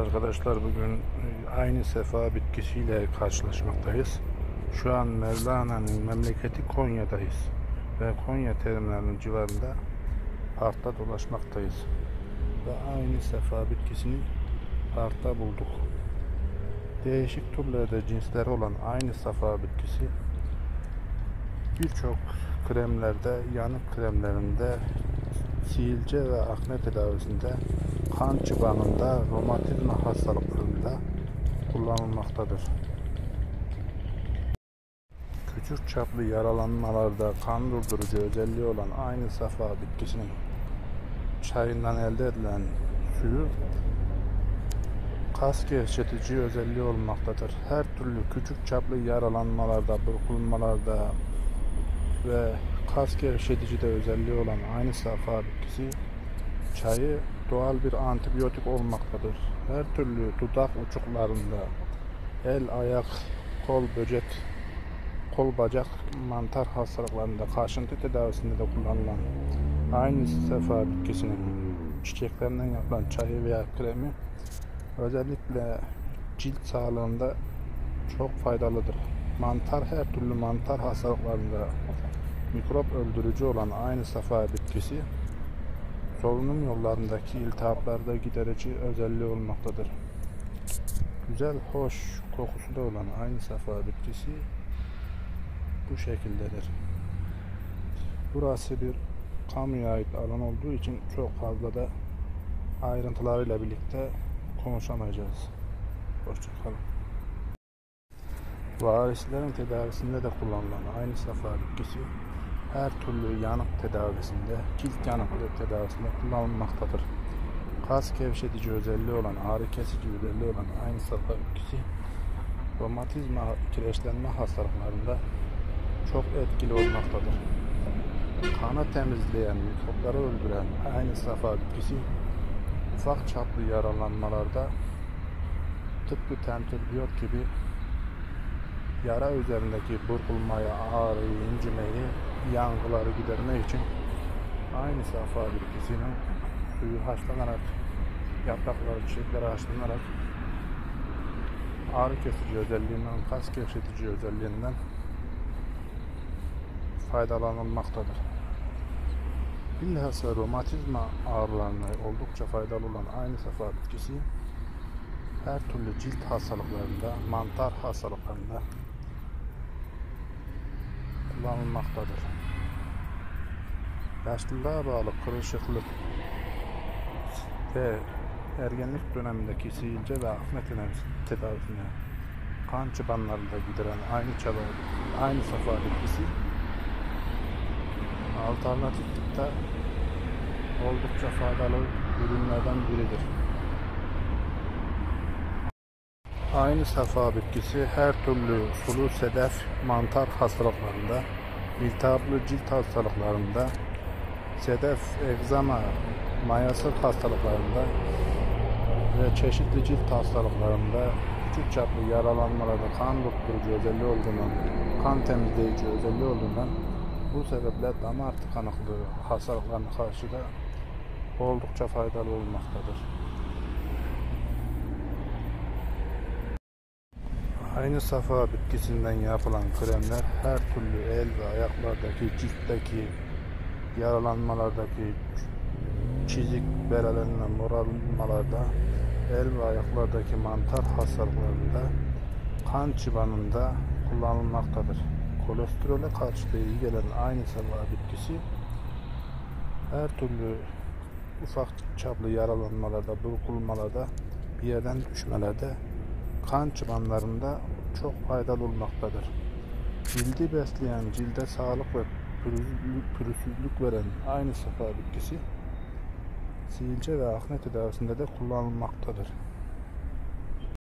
Arkadaşlar bugün e, aynı sefa bitkisiyle karşılaşmaktayız. Şu an Mevlana'nın memleketi Konya'dayız. Ve Konya terminalinin civarında parkta dolaşmaktayız. Ve aynı sefa bitkisini parkta bulduk. Değişik türlerde cinsleri olan aynı sefa bitkisi birçok kremlerde, yanık kremlerinde, sivilce ve akne tedavisinde, kan çıbanında, romatizma hastalıklarında kullanılmaktadır. Küçük çaplı yaralanmalarda kan durdurucu özelliği olan aynı safa bitkisinin çayından elde edilen suyu kas gevşetici özelliği olmaktadır. Her türlü küçük çaplı yaralanmalarda, burkulmalarda ve kas gevşetici de özelliği olan aynı safa bitkisi çayı doğal bir antibiyotik olmaktadır. Her türlü dudak uçuklarında, el, ayak, kol, böcek, kol, bacak, mantar hastalıklarında, kaşıntı tedavisinde de kullanılan aynı sefa bitkisinin çiçeklerinden yapılan çayı veya kremi özellikle cilt sağlığında çok faydalıdır. Mantar her türlü mantar hastalıklarında mikrop öldürücü olan aynı safa bitkisi solunum yollarındaki iltihaplarda giderici özelliği olmaktadır. Güzel, hoş kokusu da olan aynı safa bitkisi bu şekildedir. Burası bir kamuya ait alan olduğu için çok fazla da ayrıntılarıyla birlikte konuşamayacağız. Hoşçakalın. Varislerin tedavisinde de kullanılan aynı safa bitkisi her türlü yanık tedavisinde, cilt yanıklığı tedavisinde kullanılmaktadır. Kas gevşetici özelliği olan, ağrı kesici özelliği olan aynı safa bitkisi romatizma kireçlenme hastalıklarında çok etkili olmaktadır. Kanı temizleyen, mikropları öldüren aynı safa bitkisi ufak çaplı yaralanmalarda tıpkı tentürbiyot gibi yara üzerindeki burkulmayı, ağrıyı, incimeyi, yangıları gidermek için aynı safa bitkisinin suyu haşlanarak, yaprakları, çiçekleri haşlanarak ağrı kesici özelliğinden, kas gevşetici özelliğinden faydalanılmaktadır. Bilhassa romatizma ağrılarına oldukça faydalı olan aynı safa bitkisi her türlü cilt hastalıklarında, mantar hastalıklarında kullanılmaktadır. Yaşlılığa bağlı kırışıklık ve ergenlik dönemindeki sivilce ve akne tedavisine kan çıbanlarında gidiren aynı çaba, aynı safa bitkisi alternatif oldukça faydalı ürünlerden biridir. Aynı safa bitkisi her türlü sulu sedef mantar hastalıklarında, iltihaplı cilt hastalıklarında, sedef, egzama, mayasır hastalıklarında ve çeşitli cilt hastalıklarında küçük çaplı yaralanmalarda kan durdurucu özelliği olduğundan, kan temizleyici özelliği olduğundan bu sebeple damar tıkanıklığı hastalıklarına karşı da oldukça faydalı olmaktadır. Aynı safa bitkisinden yapılan kremler her türlü el ve ayaklardaki ciltteki yaralanmalardaki çizik, beralenme, morarmalarda, el ve ayaklardaki mantar hastalıklarında, kan çıbanında kullanılmaktadır. Kolesterole karşı da iyi gelen aynı safa bitkisi her türlü ufak çaplı yaralanmalarda, burkulmalarda, bir yerden düşmelerde kan çıbanlarında çok faydalı olmaktadır. Cildi besleyen, cilde sağlık ve pürüzlük, pürüzsüzlük veren aynı safa bitkisi sivilce ve akne tedavisinde de kullanılmaktadır.